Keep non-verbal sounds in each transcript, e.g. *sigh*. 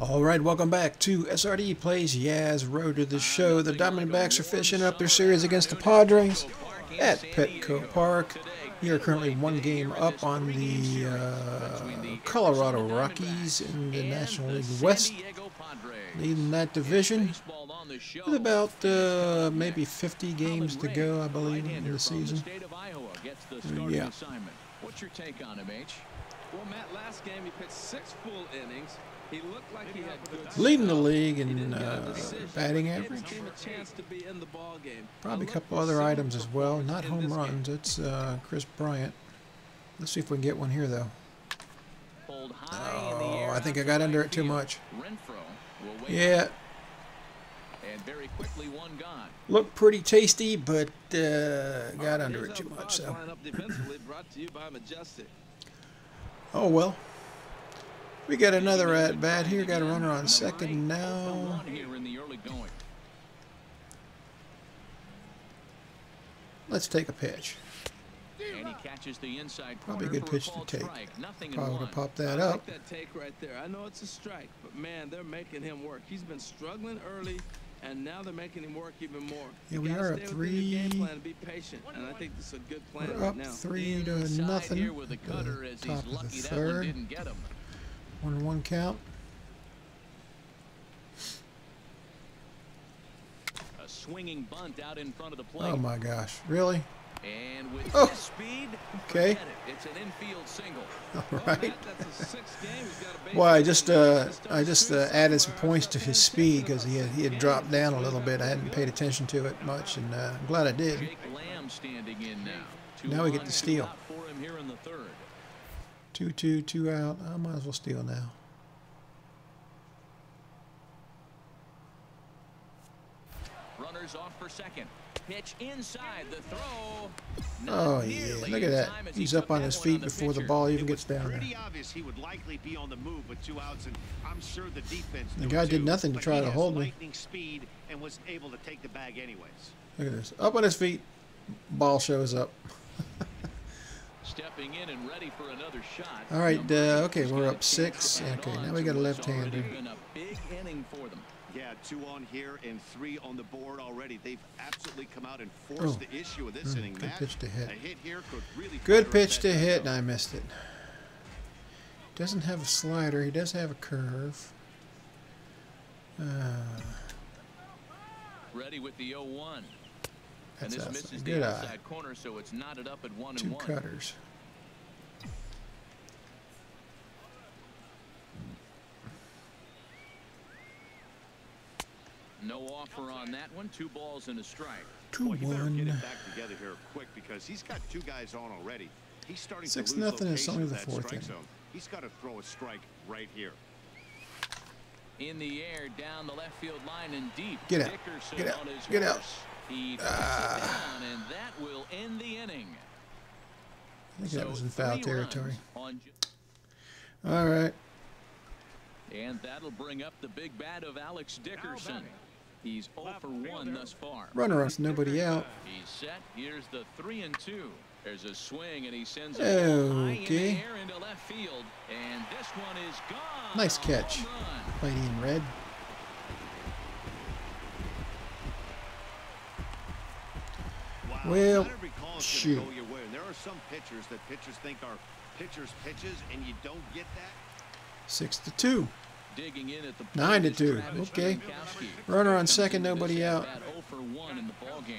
All right, welcome back to SRD Plays Yaz Road to the show. The Diamondbacks are finishing up their series against the Padres at Petco Park. We are currently one game up on the uh, Colorado Rockies in the National League West, leading that division with about uh, maybe 50 games to go, I believe, in the season. Yeah. What's your take on him, H? Well, Matt, last game he pitched six full innings. He looked like he had good Leading the league in didn't get a uh, batting average. team a chance to be in the ball game. Probably a couple other items as well, not home this game. runs. It's uh, Kris Bryant. Let's see if we can get one here, though. Pulled high in the Oh, I think I got under it too much. Renfroe will wait Yeah, and very quickly one gone. looked pretty tasty, but uh, got under it too much. So, oh well. We got another at bat here. Got a runner on second now. one here in the early going. Let's take a pitch. And he catches the inside Probably a good pitch to take. Probably one. would have popped I that up. that take right there. I know it's a strike, but man, they're making him work. He's been struggling early, and now they're making him work even more. Yeah, we are up stay within your game three- plan be patient, and I think this is a good plan We're right up now. three to nothing. here with a cutter the as top he's lucky that one third. didn't get him. One and one count. A swinging bunt out in front of the plate. Oh my gosh! Really? And with Oh. speed, Okay. it. It's an infield single. All oh, Well, right. Matt, that's a sixth game. He's got Well, I just uh, I just uh, added some points to his speed because he had he had dropped down a little bit. I hadn't paid attention to it much, and uh, I'm glad I did. Jake Lamb standing in now. We get to steal. out for him here in the third. Two two two out. I might as well steal now. Runners off for second. Pitch inside the throw. Oh yeah! Look at that. time as he He's up on his feet before the ball even gets down there. he would likely be on the move with two outs, and I'm sure the defense. The guy did nothing to try to hold me. speed and was able to take the bag anyways. Look at this. Up on his feet. Ball shows up. *laughs* Stepping in and ready for another shot. All right, uh, okay, we're up six. Okay, now we got a what's left-hander. Been a big inning for them. Yeah, two on here and three on the board already. They've absolutely come out and forced Oh. the issue of this Mm, inning. good Matt, pitch to hit. A hit here could really Good pitch to that hit, and. I missed it. Doesn't have a slider. He does have a curve. Uh, Ready with the 0-1. And that's this outside. misses Good the eye. outside corner, so it's knotted up at one Two and one. cutters. No offer on that one. Two balls and a strike. Two Well, you better get one. it back together here quick because he's got two guys on already. He's starting Six to lose nothing, it's location only the that fourth strike inning. zone. He's got to throw a strike right here. In the air, down the left field line and deep. Get out. Dickerson Get out. on his Get out. horse. He takes Ah. down, and that will end the inning. I think so that was in foul territory. on All right. And that'll bring up the big bat of Alex Dickerson. He's 0 for 1 thus far. Runner us, nobody out. He's set. Here's the 3 and 2. There's a swing and he sends it okay. into left field. And this one is gone. Nice catch. Lady in red. Well, shoot. There are some pitchers that pitchers think are pitchers pitches and you don't get that. 6 to 2. Nine to plate is two. Okay. Runner on second, nobody out. for 1 in the ballgame.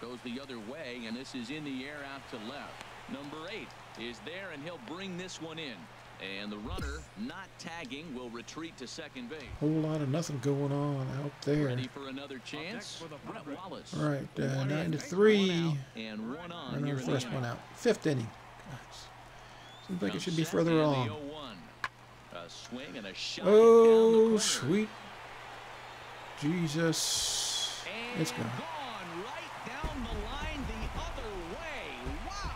Goes the other way, and this is in the air out to left. Number eight is there, and he'll bring this one in. And the runner, not tagging, will retreat to second base. Whole lot of nothing going on out there. Ready for another chance? Brett Wallace. All right, uh, nine to three. and one on Runner here on in the first one out. Fifth inning. Gosh. Seems like it should be further the along. 0-1. A swing and a shot Oh, down the corner. sweet Jesus. And It's gone. gone right down the line the other way. Wow.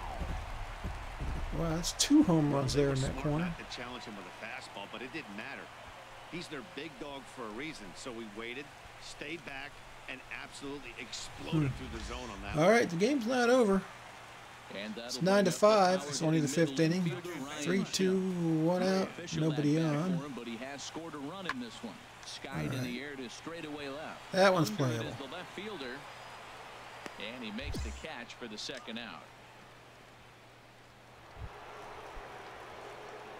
Wow, that's two home runs there in that smart corner. not to challenge him with a fastball, but it didn't matter. He's their big dog for a reason. So we waited, stayed back, and absolutely exploded through the zone on that. Hmm. All right, the game's not over. It's nine to bring up the five. It's only the fifth inning. infielder Ryan Three, two, one out. Nobody on. for him, but he has scored a run in this one. Skied in the air to straightaway left. That one's playable. is the left fielder, and he makes the catch for the second out.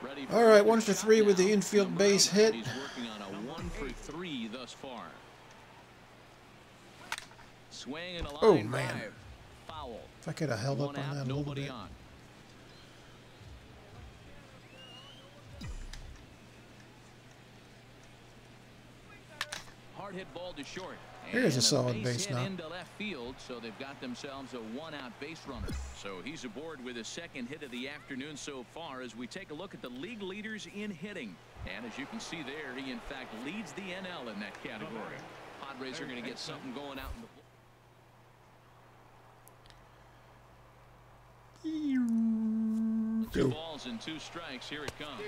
Ready All right, one for three with the infield base hit. He's working on a one for three thus far. Swing and a oh, line Oh, man. drive. Foul. If I could have held One up on out, that a little nobody bit. on. Hard hit ball to short. Here's a solid base base hit knock. into left field, so they've got themselves a one-out base runner. So he's aboard with his second hit of the afternoon so far as we take a look at the league leaders in hitting. And as you can see there, he in fact leads the NL in that category. Padres are going to get something going out in the Two balls and two strikes. Here it comes.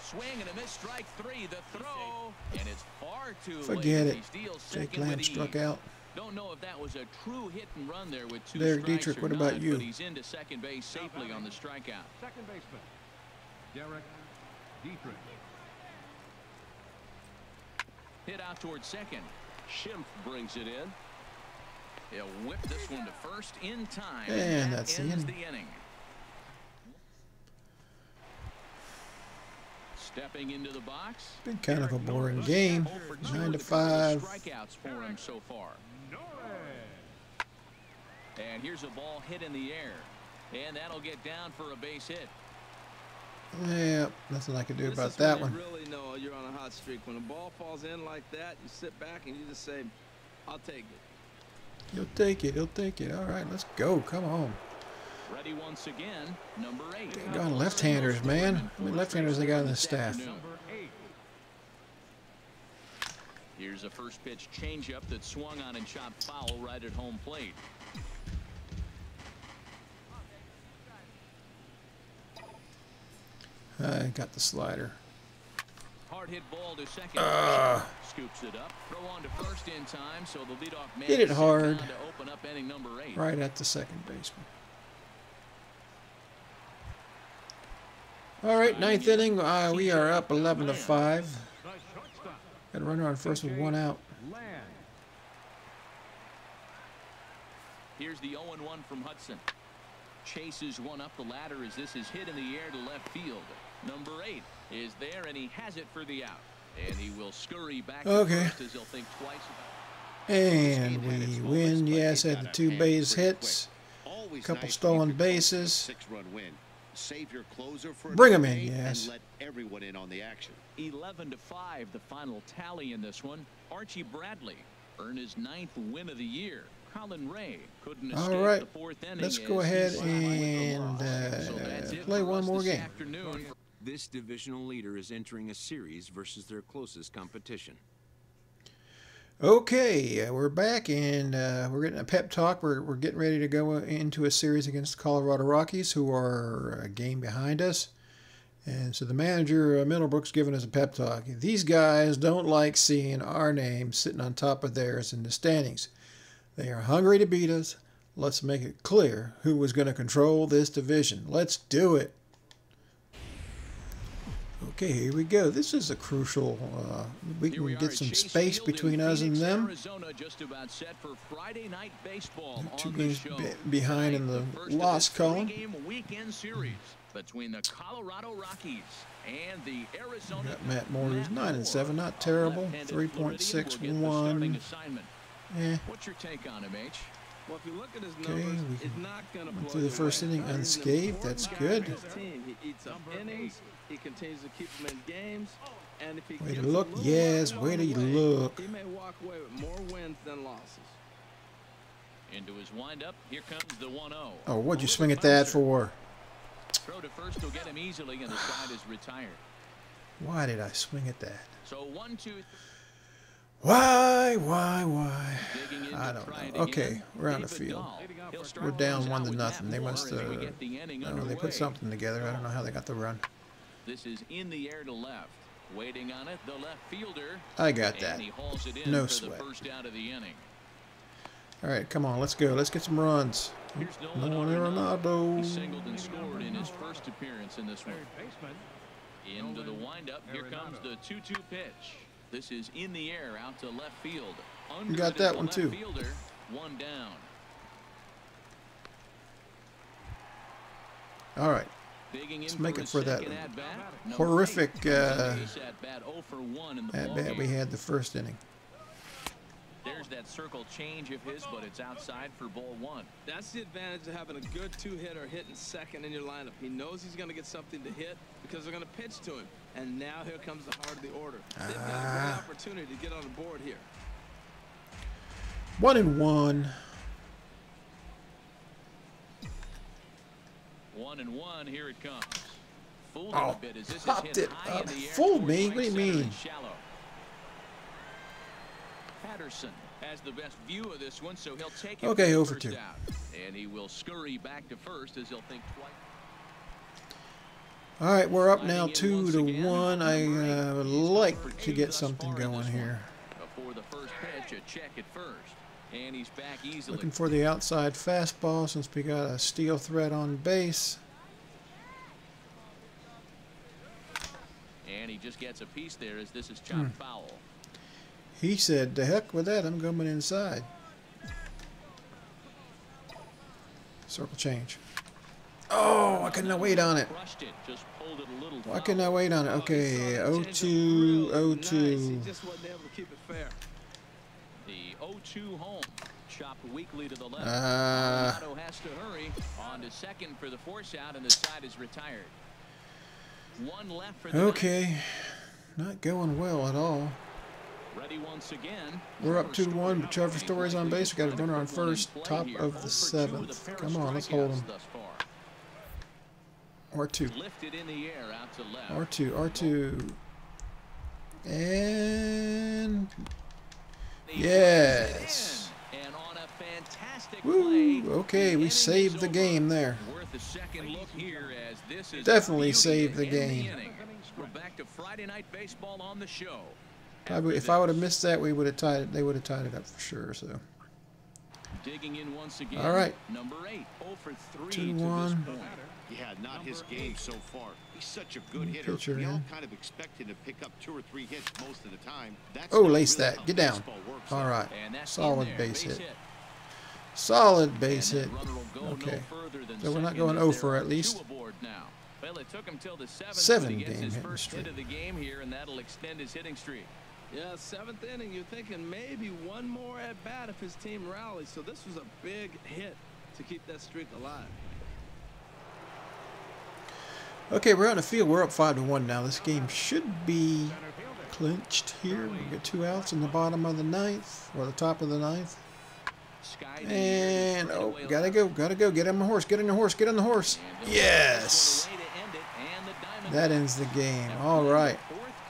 Swing and a miss. Strike three. The throw. And it's far too Forget late. it. Jake second Lamb struck out. Don't know if that was a true hit and run there with two Derek strikes Dietrich, or what about not, you? But he's into second base safely on the strikeout. Second baseman, Derek Dietrich. Hit out towards second. Schimpf brings it in. He'll whip this one to first in time. And that that's the ends inning. the inning. Stepping into the box. Been kind of a boring game. 0 for 2 Nine to with a couple of five. Strikeouts for him so far. And here's a ball hit in the air. And that'll get down for a base hit. Yeah, nothing I can do This about is when that you one. really know you're on a hot streak. When a ball falls in like that, you sit back and you just say, I'll take it. He'll take it. He'll take it. All right, let's go. Come on. Ready once again, number eight. Gone left-handers, man. How many left-handers they got on the staff? Here's a first pitch changeup that swung on and chopped foul right at home plate. I got the slider. Hard hit ball to second. Ah. Scoops it up. Throw on to first in time, so the leadoff man Hit it hard. to open up inning number eight. Right at the second baseman. All right, ninth inning. Uh, we are up 11 to 5. Got a runner on first with one out. Here's the 0-1 from Hudson. Chases one up the ladder as this is hit in the air to left field. Number eight is there, and he has it for the out. And he will scurry back Okay. as he'll think twice about And we win. Yes, had the two base hits. a Couple nice stolen when you can come bases. Save your closer for Bring another in, yes. Let everyone in on the action. it. 11 to 5, the final tally in this one. Archie Bradley earned his ninth win of the year. Colin Rea couldn't All right, the fourth inning. let's go ahead suffered with the and, uh, play one more game. This divisional leader is entering a series versus their closest competition. Okay, uh, we're back and uh, we're getting a pep talk. We're, we're getting ready to go into a series against the Colorado Rockies, who are a game behind us. And so the manager, uh, Middlebrook's, giving us a pep talk. These guys don't like seeing our name sitting on top of theirs in the standings. They are hungry to beat us. Let's make it clear who was going to control this division. Let's do it. Okay, here we go. This is a crucial. Uh, we can we get some space between us and them. Arizona just about set for Friday night baseball Two on games the show. be- behind in the loss column. three-game weekend series between the Colorado Rockies and the Arizona. Got Matt Moore, 9 and 7, not terrible. left-handed Floridian, will get the 3.61. starting assignment. Eh, What's your take on him, H? Well, if you look at his Okay, numbers, we it's not going to went blow through the first away. inning unscathed. That's good. for his team. He eats up innings. He continues to keep them in games. And if he Way to a look. Yes, luck way to along the way, look. He may walk away with more wins than losses. Into his windup. Here comes the 1-0. oh, what'd you swing at that for? Throw to first will get him easily, and the side is retired. Why did I swing at that? So one, two, Why, why, why? I don't know. Okay, we're on the field. Dahl. He'll start We're down one to nothing. They must have. Uh, get the inning I don't know, they put something together. I don't know how they got the run. This is in the air to left. Waiting on it, the left fielder. I got that. And he hauls it in No sweat. the first out of the inning. All right, come on, let's go. Let's get some runs. Here's No Nolan one Arenado. He Arenado. singled and scored in his first appearance in this one. Into the windup. Here comes the 2-2 pitch. This is in the air out to left field. Under got that one, too. Fielder, one down. All right. Digging Let's make it for that at-bat, horrific, eight comes uh, at bat 0 for 1 in the At ball bat we had the first inning. There's that circle change of his, but it's outside for ball one. That's the advantage of having a good two-hitter hitting second in your lineup. He knows he's going to get something to hit because they're going to pitch to him. And now here comes the heart of the order. They've got a Ah. great opportunity to get on the board here. One and one. One and one, here it comes. Fooled him Oh, a bit as this popped hit it high up. in the air Fooled me? right What do you mean? Shallow. Patterson has the best view of this one, so he'll take it Okay, over two. out. And he will scurry back to first as he'll think twice. All right, we're up now two to one. I uh, would like to get something going here. one. Before the first pitch, a check at first. And he's back easily. Looking for the outside fastball since we got a steal threat on base. And he just gets a piece there as this is chopped Hmm. foul. He said, "The heck with that! I'm going inside." Circle change. Oh, I couldn't wait on it. Crushed it, just pulled it a little Why couldn't I wait on it? Okay, saw that changeup 0-2, really nice. He 0-2. just wasn't able to keep it fair. The 0-2 home. Chopped weakly to the left. Uh, has to hurry. On to second for the force out, and the side is retired. One left for the okay, not going well at all. ninth. Ready once again. We're up Trevor 2-1, but Trevor Story's on base. We got a runner on Quick one in first, top of the for 2 with a seventh. Come on, let's hold him. R2, Lifted in the air out to left. R2, R2. And Yes. puts it in. And on a fantastic Woo! Okay, we saved the game there. Worth a second look here as this is Definitely saved the game. We're back to Friday night baseball on the show. Probably, if I would have missed that, we would have tied it. They would have tied it up for sure. So Digging in once again. All right. Number eight, 0 for 3 Two, to one. point. Yeah, not his game so far. He's such a good New hitter. pitcher we all kind of expect him to pick up two or three hits most of the time. That's Oh, lace really that. Get down. baseball works, all though. right, And that's in solid there. base hit. hit. Solid base hit. that runner will go no Okay. further So we're not going as 0 there for are at least. two aboard now. Well, it took him till the seventh, Seven but he game his first streak. hit of the game here, and that'll extend his hitting streak. Yeah, seventh inning, you're thinking maybe one more at bat if his team rallies. So this was a big hit to keep that streak alive. Okay, we're on the field. We're up five to one now. This game should be clinched here. We get two outs in the bottom of the ninth or the top of the ninth. Sky to the And oh, gotta go, gotta go. Get on the horse. Get on the horse. Get on the horse. Yes, find a way to end it, and the Diamondbacks that ends the game. All right.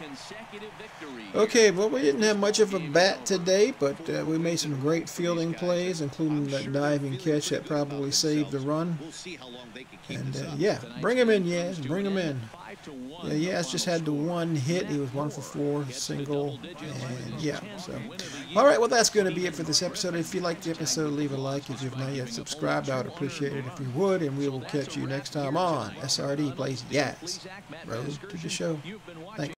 Fourth consecutive victory Okay, well, we didn't have much of a bat today, but uh, we made some great fielding plays, including that diving catch that probably saved the run. We'll see how long they can keep And uh, yeah, bring him in, Yaz. Bring him in. five to one, Yeah, Yaz just had the one hit. He was one for four, Moore gets the single, double digits with and yeah. 10th So, win of the all right, well, that's going to be it for this episode. If you liked the episode, leave a like. If you've not yet subscribed, I would appreciate it if you would, and we will catch you next time on SRD Plays Yaz. Road to the show. You've been watching Thanks.